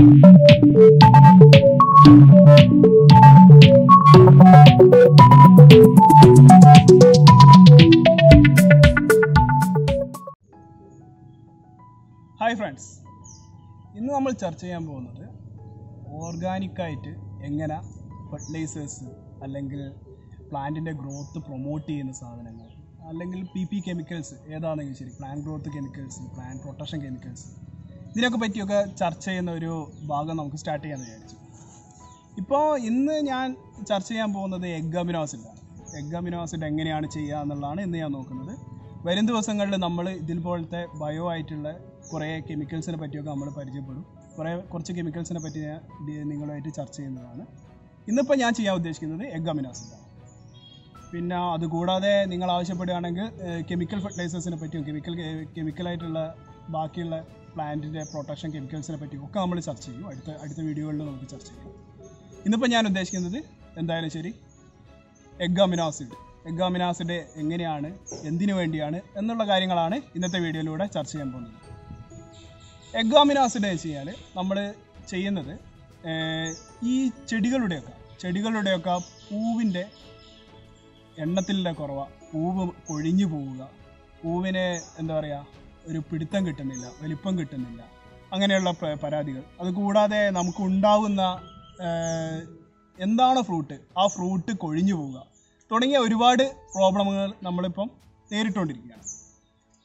Hi friends ഇന്ന് നമ്മൾ ചർച്ച ചെയ്യാൻ പോകുന്നത് ഓർഗാനിക്കായിട്ട് എങ്ങനെ ഫെർട്ടിലൈസേഴ്സ് അല്ലെങ്കിൽ പ്ലാന്റിന്റെ ഗ്രോത്ത് പ്രൊമോട്ട് ചെയ്യുന്ന സാധനങ്ങൾ അല്ലെങ്കിൽ പി പി കെമിക്കൽസ് ഏതാണെങ്കിലും ശരി plant growth chemicals plant protection chemicals ഇതിനൊക്കെ പറ്റിയൊക്കെ ചർച്ച ചെയ്യുന്ന ഒരു ഭാഗം നമുക്ക് സ്റ്റാർട്ട് ചെയ്യാമെന്ന് വിചാരിച്ചു. ഇപ്പോൾ ഇന്ന് ഞാൻ ചർച്ച ചെയ്യാൻ പോകുന്നത് എഗ് അമിനോസിഡാണ്. എഗ് അമിനോസിഡ് എങ്ങനെയാണ് ചെയ്യുക എന്നുള്ളതാണ് ഇന്ന് ഞാൻ നോക്കുന്നത്. വരും ദിവസങ്ങളിൽ നമ്മൾ ഇതുപോലത്തെ ബയോ ആയിട്ടുള്ള കുറേ കെമിക്കൽസിനെ പറ്റിയൊക്കെ നമ്മൾ പരിചയപ്പെടും. കുറേ കുറച്ച് കെമിക്കൽസിനെ പറ്റി ഞാൻ നിങ്ങളുമായിട്ട് ചർച്ച ചെയ്യുന്നതാണ്. ഇന്നിപ്പോൾ ഞാൻ ചെയ്യാൻ ഉദ്ദേശിക്കുന്നത് എഗ് അമിനോസിഡാണ്. പിന്നെ അതുകൂടാതെ നിങ്ങൾ ആവശ്യപ്പെടുകയാണെങ്കിൽ കെമിക്കൽ ഫെർട്ടിലൈസേഴ്സിനെ പറ്റിയും കെമിക്കൽ കെമിക്കലായിട്ടുള്ള ബാക്കിയുള്ള പ്ലാന്റിന്റെ പ്രൊട്ടക്ഷൻ കെമിക്കൽസിനെ പറ്റിയും ഒക്കെ നമ്മൾ ചർച്ച ചെയ്യും. അടുത്ത അടുത്ത വീഡിയോകളിൽ നമുക്ക് ചർച്ച ചെയ്യും. ഇന്നിപ്പോൾ ഞാൻ ഉദ്ദേശിക്കുന്നത് എന്തായാലും ശരി എഗ് അമിനോസിഡ് എഗ് അമിനോസിഡ് എങ്ങനെയാണ് എന്തിനു വേണ്ടിയാണ് എന്നുള്ള കാര്യങ്ങളാണ് ഇന്നത്തെ വീഡിയോയിലൂടെ ചർച്ച ചെയ്യാൻ പോകുന്നത്. എഗ് അമിനോസിഡ് എന്ന് വെച്ച് കഴിഞ്ഞാൽ നമ്മൾ ചെയ്യുന്നത് ഈ ചെടികളുടെയൊക്കെ ചെടികളുടെയൊക്കെ പൂവിന്റെ എണ്ണത്തിലുള്ള കുറവ. പൂവ് കൊഴിഞ്ഞു പോവുക. പൂവിനെ എന്താ പറയുക ഒരു പിടുത്തം കിട്ടുന്നില്ല വലിപ്പം കിട്ടുന്നില്ല. അങ്ങനെയുള്ള പരാതികൾ. അതുകൂടാതെ നമുക്ക് ഉണ്ടാവുന്ന എന്താണ് ഫ്രൂട്ട് ആ ഫ്രൂട്ട് കൊഴിഞ്ഞു പോവുക. തുടങ്ങിയ ഒരുപാട് പ്രോബ്ലമുകൾ നമ്മളിപ്പം നേരിട്ടുകൊണ്ടിരിക്കുകയാണ്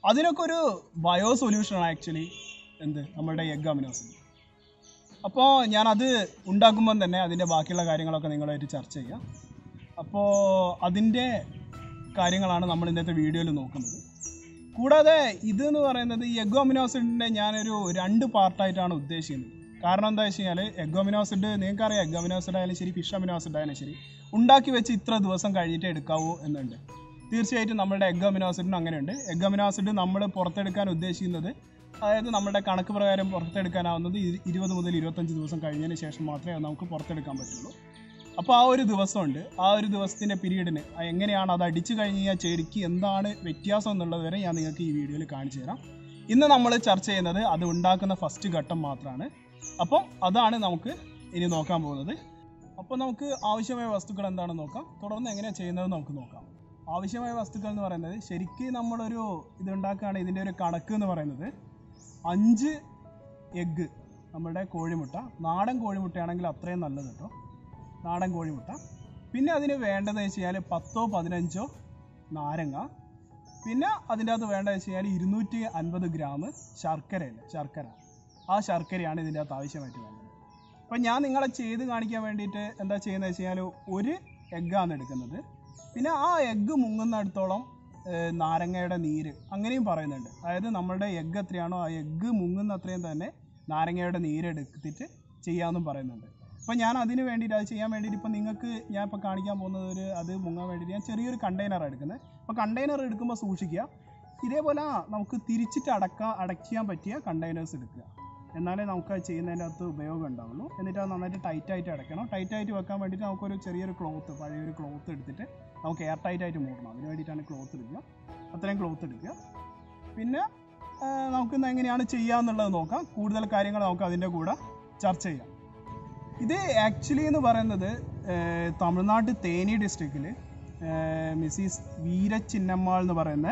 അതിനൊക്കെ ഒരു ബയോ സൊല്യൂഷനാണ് ആക്ച്വലി എന്ത്? നമ്മുടെ എഗ് അമിനോസിൻ അപ്പോൾ ഞാനത് ഉണ്ടാക്കുമ്പം തന്നെ അതിന്റെ ബാക്കിയുള്ള കാര്യങ്ങളൊക്കെ നിങ്ങളായിട്ട് ചർച്ച ചെയ്യാം. അപ്പോൾ അതിന്റെ കാര്യങ്ങളാണ് നമ്മൾ ഇന്നത്തെ വീഡിയോയിൽ നോക്കുന്നത്. കൂടാതെ ഇത് എന്ന് പറയുന്നത് ഈ എഗ് അമിനോസിഡിന്റെ ഞാനൊരു രണ്ട് പാർട്ടായിട്ടാണ് ഉദ്ദേശിക്കുന്നത്. കാരണം എന്താ വെച്ച് കഴിഞ്ഞാൽ എഗ് അമിനോസിഡ് നിങ്ങൾക്കറിയാം എഗ് അമിനോസിഡ് ആയാലും ശരി ഫിഷ് അമിനോസിഡ് ആയാലും ശരി ഉണ്ടാക്കി വെച്ച് ഇത്ര ദിവസം കഴിഞ്ഞിട്ട് എടുക്കാവൂ എന്നുണ്ട്. തീർച്ചയായിട്ടും നമ്മുടെ എഗ് അമിനോസിഡിനും അങ്ങനെയുണ്ട്. എഗ് അമിനോസിഡ് നമ്മൾ പുറത്തെടുക്കാൻ ഉദ്ദേശിക്കുന്നത് അതായത് നമ്മുടെ കണക്ക് പ്രകാരം പുറത്തെടുക്കാനാവുന്നത് ഇരുപത് മുതൽ ഇരുപത്തഞ്ച് ദിവസം കഴിഞ്ഞതിന് ശേഷം മാത്രമേ നമുക്ക് പുറത്തെടുക്കാൻ പറ്റുള്ളൂ. അപ്പോൾ ആ ഒരു ദിവസമുണ്ട്. ആ ഒരു ദിവസത്തിന്റെ പീരീഡിന് എങ്ങനെയാണ് അത് അടിച്ചു കഴിഞ്ഞ് കഴിഞ്ഞാൽ ചെടിക്ക് എന്താണ് വ്യത്യാസം എന്നുള്ളത് വരെ ഞാൻ നിങ്ങൾക്ക് ഈ വീഡിയോയിൽ കാണിച്ചു തരാം. ഇന്ന് നമ്മൾ ചർച്ച ചെയ്യുന്നത് അത് ഉണ്ടാക്കുന്ന ഫസ്റ്റ് ഘട്ടം മാത്രമാണ് അപ്പം അതാണ് നമുക്ക് ഇനി നോക്കാൻ പോകുന്നത്. അപ്പോൾ നമുക്ക് ആവശ്യമായ വസ്തുക്കൾ എന്താണെന്ന് നോക്കാം. തുടർന്ന് എങ്ങനെയാണ് ചെയ്യുന്നത് നമുക്ക് നോക്കാം. ആവശ്യമായ വസ്തുക്കൾ എന്ന് പറയുന്നത് ശരിക്കും നമ്മളൊരു ഇത് ഉണ്ടാക്കുകയാണ് ഇതിന്റെ ഒരു കണക്ക് എന്ന് പറയുന്നത്. അഞ്ച് എഗ്ഗ് നമ്മുടെ കോഴിമുട്ട. നാടൻ കോഴിമുട്ടയാണെങ്കിൽ അത്രയും നല്ലത് കേട്ടോ. നാടൻ കോഴിമുട്ട. പിന്നെ അതിന് വേണ്ടതെന്ന് വെച്ച് കഴിഞ്ഞാൽ പത്തോ പതിനഞ്ചോ നാരങ്ങ. പിന്നെ അതിന്റെ അകത്ത് വേണ്ടതെന്ന് വെച്ച് കഴിഞ്ഞാൽ ഇരുന്നൂറ്റി അൻപത് ഗ്രാം ശർക്കരയില്ല ശർക്കര. ആ ശർക്കരയാണ് ഇതിന്റെ അകത്ത് ആവശ്യമായിട്ട് വേണ്ടത്. അപ്പം ഞാൻ നിങ്ങളെ ചെയ്ത് കാണിക്കാൻ വേണ്ടിയിട്ട് എന്താ ചെയ്യുന്നത് വെച്ച് കഴിഞ്ഞാൽ ഒരു എഗ്ഗാണ് എടുക്കുന്നത്. പിന്നെ ആ എഗ്ഗ് മുങ്ങുന്നിടത്തോളം നാരങ്ങയുടെ നീര് അങ്ങനെയും പറയുന്നുണ്ട്. അതായത് നമ്മുടെ എഗ്ഗ് എത്രയാണോ ആ എഗ്ഗ് മുങ്ങുന്ന അത്രയും തന്നെ നാരങ്ങയുടെ നീര് എടുത്തിട്ട് ചെയ്യാമെന്നും പറയുന്നുണ്ട്. അപ്പോൾ ഞാൻ അതിന് വേണ്ടിയിട്ട് അത് ചെയ്യാൻ വേണ്ടിയിട്ട് ഇപ്പോൾ നിങ്ങൾക്ക് ഞാൻ ഇപ്പോൾ കാണിക്കാൻ പോകുന്നത് ഒരു അത് മുങ്ങാൻ വേണ്ടിയിട്ട് ഞാൻ ചെറിയൊരു കണ്ടെയ്നറാണ് എടുക്കുന്നത്. അപ്പോൾ കണ്ടെയ്നർ എടുക്കുമ്പോൾ സൂക്ഷിക്കുക. ഇതേപോലെ നമുക്ക് തിരിച്ചിട്ട് അടക്കാൻ അടയ്ക്കാൻ പറ്റിയ കണ്ടെയ്നേഴ്സ് എടുക്കുക. എന്നാലേ നമുക്ക് അത് ചെയ്യുന്നതിന്റെ അകത്ത് ഉപയോഗം ഉണ്ടാവുള്ളൂ. എന്നിട്ട് അത് നന്നായിട്ട് ടൈറ്റ് ആയിട്ട് അടയ്ക്കണം. ടൈറ്റ് ആയിട്ട് വെക്കാൻ വേണ്ടിയിട്ട് നമുക്കൊരു ചെറിയൊരു ക്ലോത്ത് പഴയൊരു ക്ലോത്ത് എടുത്തിട്ട് നമുക്ക് എയർ ടൈറ്റ് ആയിട്ട് മൂടണം. അതിന് വേണ്ടിയിട്ടാണ് ക്ലോത്ത് എടുക്കുക അത്രയും ക്ലോത്ത് എടുക്കുക പിന്നെ നമുക്ക് നമുക്കിന്ന് എങ്ങനെയാണ് ചെയ്യുക എന്നുള്ളത് നോക്കാം. കൂടുതൽ കാര്യങ്ങൾ നമുക്ക് അതിന്റെ കൂടെ ചർച്ച ചെയ്യാം. ഇത് ആക്ച്വലി എന്ന് പറയുന്നത് തമിഴ്നാട് തേനി ഡിസ്ട്രിക്റ്റിൽ മിസ്സിസ് വീരച്ചിന്നമ്മാൾ എന്ന് പറയുന്ന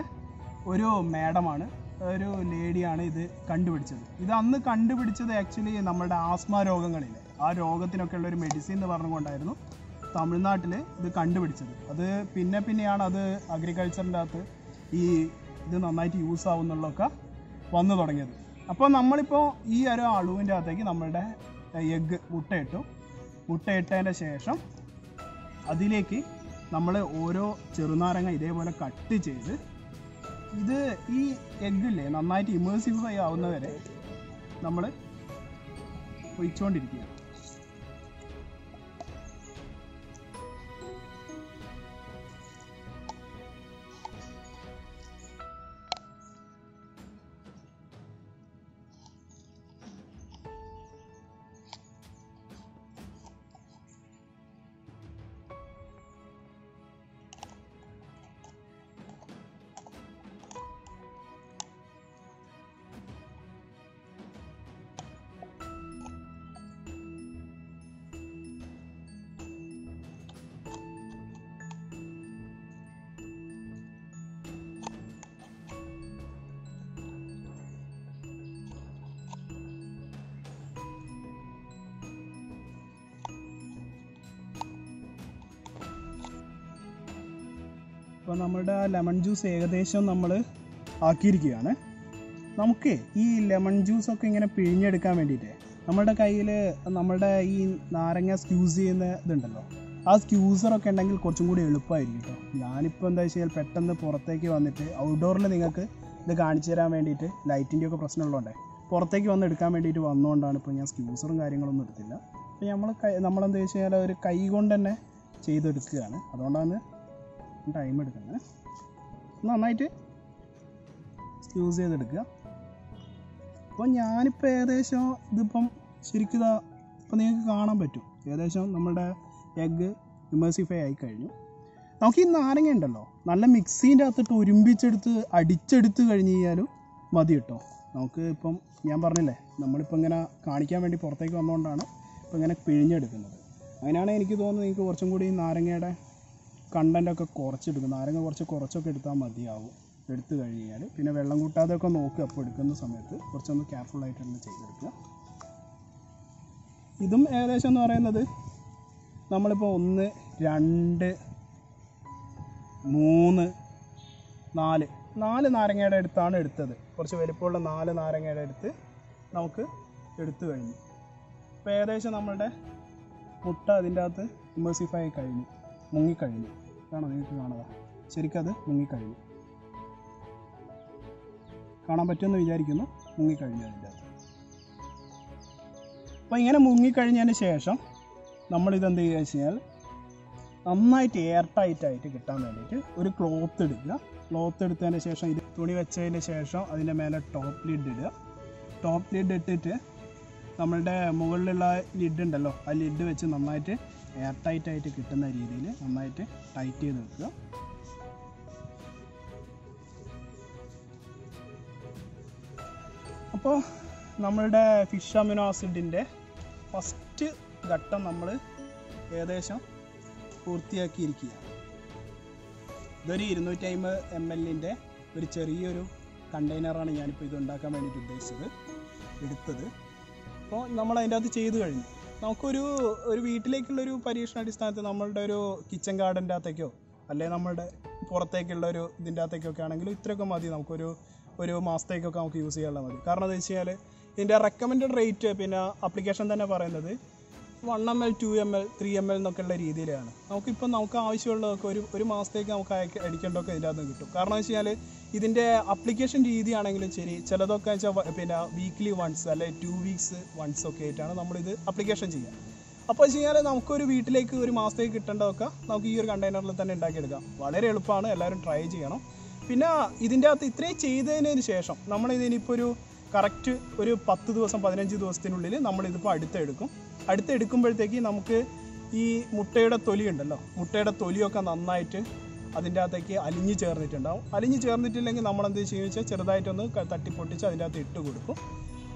ഒരു മാഡമാണ് ഒരു ലേഡിയാണ് ഇത് കണ്ടുപിടിച്ചത്. ഇത് അന്ന് കണ്ടുപിടിച്ചത് ആക്ച്വലി നമ്മുടെ ആസ്മ രോഗങ്ങളിൽ ആ രോഗത്തിനൊക്കെ ഉള്ള ഒരു മെഡിസിൻ എന്ന് പറഞ്ഞുകൊണ്ടായിരുന്നു തമിഴ്നാട്ടിൽ ഇത് കണ്ടുപിടിച്ചത്. അത് പിന്നെ പിന്നെയാണ് അത് അഗ്രികൾച്ചറിന്റെ അകത്ത് ഈ ഇത് നന്നായിട്ട് യൂസ് ആവുന്നുള്ളതൊക്കെ വന്നു തുടങ്ങിയത്. അപ്പോൾ നമ്മളിപ്പോൾ ഈ ഒരു അളുവിന്റെ അകത്തേക്ക് നമ്മളുടെ എഗ്ഗ് മുട്ടയിട്ടു. മുട്ടയിട്ടതിന് ശേഷം അതിലേക്ക് നമ്മൾ ഓരോ ചെറുനാരങ്ങ ഇതേപോലെ കട്ട് ചെയ്ത് ഇത് ഈ എഗ്ഗില്ലേ നന്നായിട്ട് ഇമേഴ്സിഫൈ ആവുന്നവരെ നമ്മൾ ഒഴിച്ചുകൊണ്ടിരിക്കുക അപ്പോൾ നമ്മുടെ ലെമൺ ജ്യൂസ് ഏകദേശം നമ്മൾ ആക്കിയിരിക്കുകയാണ്. നമുക്ക് ഈ ലെമൺ ജ്യൂസൊക്കെ ഇങ്ങനെ പിഴിഞ്ഞെടുക്കാൻ വേണ്ടിയിട്ട് നമ്മുടെ കയ്യിൽ നമ്മുടെ ഈ നാരങ്ങ സ്ക്യൂസ് ചെയ്യുന്ന ഇതുണ്ടല്ലോ. ആ സ്ക്യൂസറൊക്കെ ഉണ്ടെങ്കിൽ കുറച്ചും കൂടി എളുപ്പമായിരിക്കും കേട്ടോ. ഞാനിപ്പോൾ എന്താ വെച്ചാൽ പെട്ടെന്ന് പുറത്തേക്ക് വന്നിട്ട് ഔട്ട്ഡോറിൽ നിങ്ങൾക്ക് ഇത് കാണിച്ചു തരാൻ വേണ്ടിയിട്ട് ലൈറ്റിന്റെ ഒക്കെ പ്രശ്നമുള്ളതുകൊണ്ടേ പുറത്തേക്ക് വന്ന് എടുക്കാൻ വേണ്ടിയിട്ട് വന്നുകൊണ്ടാണ് ഇപ്പോൾ ഞാൻ സ്ക്യൂസറും കാര്യങ്ങളൊന്നും എടുത്തില്ല. അപ്പോൾ നമ്മൾ നമ്മളെന്താ വെച്ച് കഴിഞ്ഞാൽ ഒരു കൈ കൊണ്ട് തന്നെ ചെയ്തെടുക്കുകയാണ്. അതുകൊണ്ടാണ് ടൈം എടുക്കുന്നത്. നന്നായിട്ട് യൂസ് ചെയ്തെടുക്കുക. അപ്പോൾ ഞാനിപ്പോൾ ഏകദേശം ഇതിപ്പം ശരിക്കും ഇപ്പം നിങ്ങൾക്ക് കാണാൻ പറ്റും. ഏകദേശം നമ്മുടെ എഗ്ഗ് ഇമേഴ്സിഫൈ ആയി കഴിഞ്ഞു. നമുക്ക് ഈ നാരങ്ങ ഉണ്ടല്ലോ നല്ല മിക്സീന്റെ അകത്തിട്ട് ഒരുമ്പിച്ചെടുത്ത് അടിച്ചെടുത്ത് കഴിഞ്ഞ് കഴിഞ്ഞാലും മതി കേട്ടോ. നമുക്ക് ഇപ്പം ഞാൻ പറഞ്ഞില്ലേ നമ്മളിപ്പോൾ ഇങ്ങനെ കാണിക്കാൻ വേണ്ടി പുറത്തേക്ക് വന്നുകൊണ്ടാണ് ഇപ്പം ഇങ്ങനെ പിഴിഞ്ഞെടുക്കുന്നത്. അങ്ങനെയാണെങ്കിൽ എനിക്ക് തോന്നുന്നത് നിങ്ങൾക്ക് കുറച്ചും കൂടി ഈ നാരങ്ങയുടെ കണ്ടന്റൊക്കെ കുറച്ചെടുക്കും നാരങ്ങ കുറച്ച് കുറച്ചൊക്കെ എടുത്താൽ മതിയാവും. എടുത്തു കഴിഞ്ഞാൽ പിന്നെ വെള്ളം കൂട്ടാതെയൊക്കെ നോക്കുക. അപ്പോൾ എടുക്കുന്ന സമയത്ത് കുറച്ചൊന്ന് കെയർഫുള്ളായിട്ട് തന്നെ ചെയ്തെടുക്കുക. ഇതും ഏകദേശം എന്ന് പറയുന്നത് നമ്മളിപ്പോൾ ഒന്ന് രണ്ട് മൂന്ന് നാല്. നാല് നാരങ്ങയുടെ അടുത്താണ് എടുത്തത്. കുറച്ച് വലിപ്പമുള്ള നാല് നാരങ്ങയുടെ അടുത്ത് നമുക്ക് എടുത്തു കഴിഞ്ഞു. അപ്പോൾ ഏകദേശം നമ്മളുടെ മുട്ട അതിന്റെ അകത്ത് ഇമേഴ്സിഫൈ കഴിഞ്ഞു. മുങ്ങിക്കഴിഞ്ഞു കാണാം നിങ്ങൾക്ക് കാണുക. ശരിക്കും അത് മുങ്ങിക്കഴിഞ്ഞു. കാണാൻ പറ്റുമെന്ന് വിചാരിക്കുന്നു മുങ്ങിക്കഴിഞ്ഞു അതിന്റെ അകത്ത്. അപ്പോൾ ഇങ്ങനെ മുങ്ങിക്കഴിഞ്ഞതിന് ശേഷം നമ്മളിത് എന്ത് ചെയ്യുക വെച്ച് കഴിഞ്ഞാൽ നന്നായിട്ട് എയർ ടൈറ്റ് ആയിട്ട് കിട്ടാൻ വേണ്ടിയിട്ട് ഒരു ക്ലോത്ത് എടുക്കുക. ക്ലോത്ത് എടുത്തതിന് ശേഷം ഇത് തുണി വെച്ചതിന് ശേഷം അതിന്റെ മേലെ ടോപ്പ് ലിഡ് ഇടുക. ടോപ്പ് ലിഡ് ഇട്ടിട്ട് നമ്മളുടെ മുകളിലുള്ള ലിഡ് ഉണ്ടല്ലോ ആ ലിഡ് വെച്ച് നന്നായിട്ട് എയർ ടൈറ്റ് ആയിട്ട് കിട്ടുന്ന രീതിയിൽ നന്നായിട്ട് ടൈറ്റ് ചെയ്ത് വെക്കുക. അപ്പോൾ നമ്മളുടെ ഫിഷ് അമിനോ ആസിഡിന്റെ ഫസ്റ്റ് ഘട്ടം നമ്മൾ ഏകദേശം പൂർത്തിയാക്കിയിരിക്കുകയാണ്. ഇതൊരു ഇരുന്നൂറ്റി അമ്പത് എം എല്ലിന്റെ ഒരു ചെറിയൊരു കണ്ടെയ്നറാണ് ഞാനിപ്പോൾ ഇത് ഉണ്ടാക്കാൻ വേണ്ടിയിട്ട് ഉദ്ദേശിച്ചത് എടുത്തത്. അപ്പോൾ നമ്മൾ അതിന്റെ അകത്ത് ചെയ്ത് കഴിഞ്ഞു. നമുക്കൊരു ഒരു വീട്ടിലേക്കുള്ളൊരു പരീക്ഷണാടിസ്ഥാനത്തിൽ നമ്മളുടെ ഒരു കിച്ചൺ ഗാർഡന്റെ അകത്തേക്കോ അല്ലെങ്കിൽ നമ്മളുടെ പുറത്തേക്കുള്ള ഒരു ഇതിന്റെ അകത്തേക്കൊക്കെ ആണെങ്കിൽ ഇത്രയൊക്കെ മതി. നമുക്കൊരു ഒരു മാസത്തേക്കൊക്കെ നമുക്ക് യൂസ് ചെയ്യാനുള്ള മതി. കാരണം എന്താ വെച്ച് കഴിഞ്ഞാൽ ഇതിന്റെ റെക്കമെൻഡ് റേറ്റ് പിന്നെ അപ്ലിക്കേഷൻ തന്നെ പറയുന്നത് one M L two M L three M L എന്നൊക്കെയുള്ള രീതിയിലാണ്. നമുക്കിപ്പോൾ നമുക്ക് ആവശ്യമുള്ളതൊക്കെ ഒരു ഒരു മാസത്തേക്ക് നമുക്ക് അയക്ക അടിക്കേണ്ടതൊക്കെ ഇതിനകത്ത് കിട്ടും. കാരണം എന്ന് വെച്ച് കഴിഞ്ഞാൽ ഇതിന്റെ അപ്ലിക്കേഷൻ രീതിയാണെങ്കിലും ശരി ചിലതൊക്കെ വെച്ചാൽ പിന്നെ വീക്ക്ലി വൺസ് അല്ലെ ടു വീക്സ് വൺസ് ഒക്കെ ആയിട്ടാണ് നമ്മളിത് അപ്ലിക്കേഷൻ ചെയ്യുക. അപ്പോൾ വെച്ച് കഴിഞ്ഞാൽ നമുക്കൊരു വീട്ടിലേക്ക് ഒരു മാസത്തേക്ക് കിട്ടേണ്ടതൊക്കെ നമുക്ക് ഈ ഒരു കണ്ടെയ്നറിൽ തന്നെ ഉണ്ടാക്കിയെടുക്കാം. വളരെ എളുപ്പമാണ് എല്ലാവരും ട്രൈ ചെയ്യണം. പിന്നെ ഇതിന്റെ അകത്ത് ഇത്രയും ചെയ്തതിന് ശേഷം നമ്മളിതിനിപ്പോൾ ഒരു കറക്റ്റ് ഒരു പത്ത് ദിവസം പതിനഞ്ച് ദിവസത്തിനുള്ളിൽ നമ്മളിതിപ്പോൾ അടുത്തെടുക്കും. അടുത്തെടുക്കുമ്പോഴത്തേക്ക് നമുക്ക് ഈ മുട്ടയുടെ തൊലി ഉണ്ടല്ലോ മുട്ടയുടെ തൊലിയൊക്കെ നന്നായിട്ട് അതിന്റെ അകത്തേക്ക് അലിഞ്ഞു ചേർന്നിട്ടുണ്ടാവും. അലിഞ്ഞു ചേർന്നിട്ടില്ലെങ്കിൽ നമ്മൾ എന്ത് ചെയ്യുക വെച്ചാൽ ചെറുതായിട്ടൊന്ന് തട്ടി തട്ടിപ്പൊട്ടിച്ച് അതിന്റെ അകത്ത് ഇട്ട് കൊടുക്കും.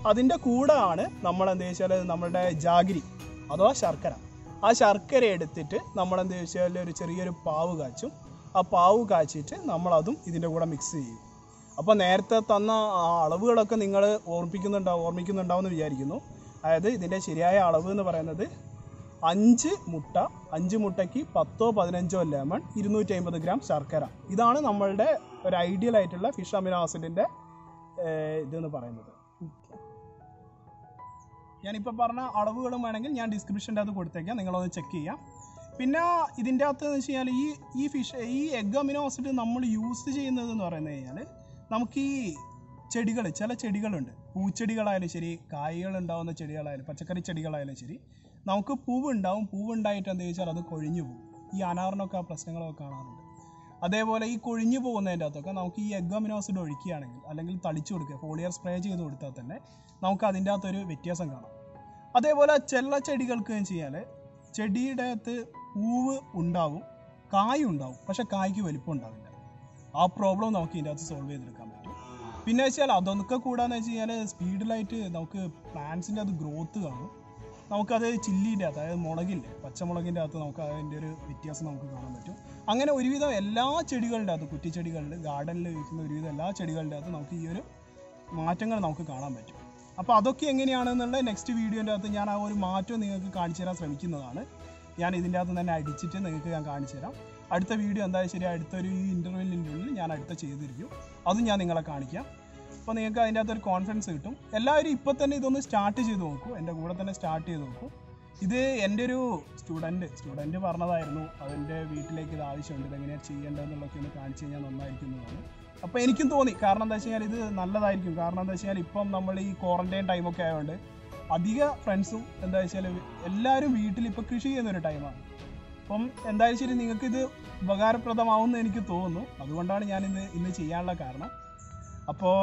അതിന്റെ കൂടെ ആണ് നമ്മൾ എന്ത് വെച്ചാൽ നമ്മുടെ ജാഗിരി അഥവാ ശർക്കര. ആ ശർക്കര എടുത്തിട്ട് നമ്മൾ വെച്ചാൽ ഒരു ചെറിയൊരു പാവ് കാച്ചും. ആ പാവ് കാച്ചിട്ട് നമ്മളതും ഇതിന്റെ കൂടെ മിക്സ് ചെയ്യും. അപ്പോൾ നേരത്തെ തന്ന അളവുകളൊക്കെ നിങ്ങൾ ഓർമ്മിക്കുന്നുണ്ടാവും ഓർമ്മിക്കുന്നുണ്ടാവും എന്ന് വിചാരിക്കുന്നു. അതായത് ഇതിന്റെ ശരിയായ അളവ് എന്ന് പറയുന്നത് അഞ്ച് മുട്ട അഞ്ച് മുട്ടയ്ക്ക് പത്തോ പതിനഞ്ചോ ലെമൺ ഇരുന്നൂറ്റി അമ്പത് ഗ്രാം ശർക്കര. ഇതാണ് നമ്മളുടെ ഒരു ഐഡിയൽ ആയിട്ടുള്ള ഫിഷ് അമിനോ ആസിഡിന്റെ ഇതെന്ന് പറയുന്നത്. ഞാനിപ്പോൾ പറഞ്ഞ അളവുകളും വേണമെങ്കിൽ ഞാൻ ഡിസ്ക്രിപ്ഷന്റെ അത് കൊടുത്തേക്കാം. നിങ്ങളൊന്ന് ചെക്ക് ചെയ്യാം. പിന്നെ ഇതിന്റെ അകത്ത് എന്ന് വെച്ച് കഴിഞ്ഞാൽ ഈ ഈ ഫിഷ് ഈ എഗ് അമിനോ ആസിഡ് നമ്മൾ യൂസ് ചെയ്യുന്നത് എന്ന് പറയുന്നത് കഴിഞ്ഞാൽ നമുക്ക് ഈ ചെടികൾ ചില ചെടികളുണ്ട്. പൂച്ചെടികളായാലും ശരി കായകൾ ഉണ്ടാവുന്ന ചെടികളായാലും പച്ചക്കറി ചെടികളായാലും ശരി നമുക്ക് പൂവ് ഉണ്ടാവും പൂവ് ഉണ്ടായിട്ട് എന്താ ചോദിച്ചാൽ അത് കൊഴിഞ്ഞു പോകും. ഈ അനാറിനൊക്കെ ആ പ്രശ്നങ്ങളൊക്കെ കാണാറുണ്ട്. അതേപോലെ ഈ കൊഴിഞ്ഞു പോകുന്നതിന്റെ അകത്തൊക്കെ നമുക്ക് ഈ എഗ്ഗോമിനോസിഡ് ഒഴിക്കുകയാണെങ്കിൽ അല്ലെങ്കിൽ തളിച്ചു കൊടുക്കുക ഫോളിയർ സ്പ്രേ ചെയ്ത് കൊടുത്താൽ തന്നെ നമുക്ക് അതിന്റെ അകത്തൊരു വ്യത്യാസം കാണാം. അതേപോലെ ചില ചെടികൾക്ക് എന്ന് ചെടിയുടെ അകത്ത് പൂവ് ഉണ്ടാവും കായ് ഉണ്ടാവും. പക്ഷെ കായ്ക്ക് വലിപ്പം ഉണ്ടാവില്ല. ആ പ്രോബ്ലം നമുക്ക് ഇതിന്റെ അകത്ത് സോൾവ് ചെയ്തെടുക്കാൻ പറ്റും. പിന്നെ വെച്ചാൽ അതൊക്കെ കൂടാന്ന് വെച്ച് കഴിഞ്ഞാൽ സ്പീഡിലായിട്ട് നമുക്ക് പ്ലാന്റ്സിന്റെ അത് ഗ്രോത്ത് കാണും. നമുക്കത് ചില്ലിന്റെ അകത്ത് അതായത് മുളകില്ലേ പച്ചമുളകിന്റെ അകത്ത് നമുക്ക് അതിന്റെ ഒരു വ്യത്യാസം നമുക്ക് കാണാൻ പറ്റും. അങ്ങനെ ഒരുവിധം എല്ലാ ചെടികളുടെ അകത്ത് കുറ്റിച്ചെടികളിൽ ഗാർഡനിൽ വയ്ക്കുന്ന ഒരുവിധം എല്ലാ ചെടികളുടെ അകത്ത് നമുക്ക് ഈ ഒരു മാറ്റങ്ങൾ നമുക്ക് കാണാൻ പറ്റും. അപ്പോൾ അതൊക്കെ എങ്ങനെയാണെന്നുള്ള നെക്സ്റ്റ് വീഡിയോന്റെ അകത്ത് ഞാൻ ആ ഒരു മാറ്റം നിങ്ങൾക്ക് കാണിച്ചു തരാൻ ശ്രമിക്കുന്നതാണ്. ഞാൻ ഇതിന്റെ അകത്ത് തന്നെ അടിച്ചിട്ട് നിങ്ങൾക്ക് ഞാൻ കാണിച്ചു തരാം. അടുത്ത വീഡിയോ എന്തായാലും ശരി അടുത്തൊരു ഈ ഇന്റർവെല്ലിന്റെ ഉള്ളിൽ ഞാൻ അടുത്ത ചെയ്തിരിക്കും. അതും ഞാൻ നിങ്ങളെ കാണിക്കാം. അപ്പോൾ നിങ്ങൾക്ക് അതിന്റെ അകത്തൊരു കോൺഫിഡൻസ് കിട്ടും. എല്ലാവരും ഇപ്പോൾ തന്നെ ഇതൊന്ന് സ്റ്റാർട്ട് ചെയ്ത് നോക്കൂ. എന്റെ കൂടെ തന്നെ സ്റ്റാർട്ട് ചെയ്ത് നോക്കൂ. ഇത് എന്റെ ഒരു സ്റ്റുഡന്റ് സ്റ്റുഡന്റ് പറഞ്ഞതായിരുന്നു. അവന്റെ വീട്ടിലേക്ക് ഇത് ആവശ്യമുണ്ട്. ഇതെങ്ങനെയാണ് ചെയ്യേണ്ടതെന്നുള്ളതൊക്കെ ഒന്ന് കാണിച്ചു കഴിഞ്ഞാൽ നന്നായിരിക്കുന്നതാണ്. അപ്പോൾ എനിക്കും തോന്നി. കാരണം എന്താ വെച്ച് കഴിഞ്ഞാൽ ഇത് നല്ലതായിരിക്കും. കാരണം എന്താ വെച്ച് കഴിഞ്ഞാൽ ഇപ്പം നമ്മൾ ഈ ക്വാറന്റൈൻ ടൈമൊക്കെ ആയതുകൊണ്ട് അധിക ഫ്രണ്ട്സും എന്താ വെച്ചാൽ എല്ലാവരും വീട്ടിൽ ഇപ്പോൾ കൃഷി ചെയ്യുന്നൊരു ടൈമാണ് അപ്പം എന്തായാലും ശരി നിങ്ങൾക്ക് ഇത് ഉപകാരപ്രദമാവുമെന്ന് എനിക്ക് തോന്നുന്നു. അതുകൊണ്ടാണ് ഞാൻ ഇന്ന് ഇന്ന് ചെയ്യാനുള്ള കാരണം. അപ്പോൾ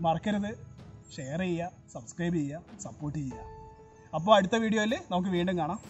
മറക്കരുത്. ഷെയർ ചെയ്യുക സബ്സ്ക്രൈബ് ചെയ്യുക സപ്പോർട്ട് ചെയ്യുക. അപ്പോൾ അടുത്ത വീഡിയോയിൽ നമുക്ക് വീണ്ടും കാണാം.